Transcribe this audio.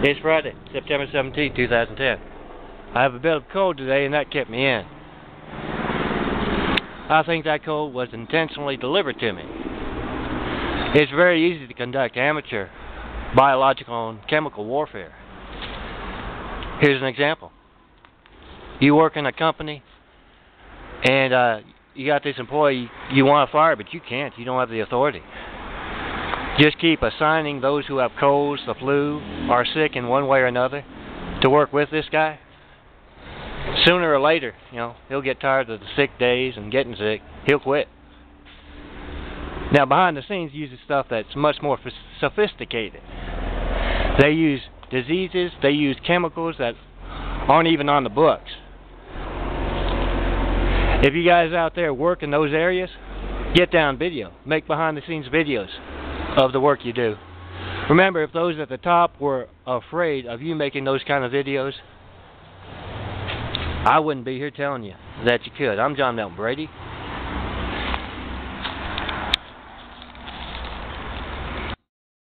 It's Friday, September 17, 2010. I have a bit of cold today and that kept me in. I think that cold was intentionally delivered to me. It's very easy to conduct amateur biological and chemical warfare. Here's an example. You work in a company and uh, you got this employee you want to fire, but you can't. You don't have the authority. Just keep assigning those who have colds, the flu, are sick in one way or another to work with this guy. Sooner or later, you know, he'll get tired of the sick days and getting sick. He'll quit. Now, behind the scenes, uses stuff that's much more sophisticated. They use diseases, they use chemicals that aren't even on the books. If you guys out there work in those areas, get down video. Make behind the scenes videos of the work you do. Remember, if those at the top were afraid of you making those kind of videos, I wouldn't be here telling you that you could. I'm John Melton Brady.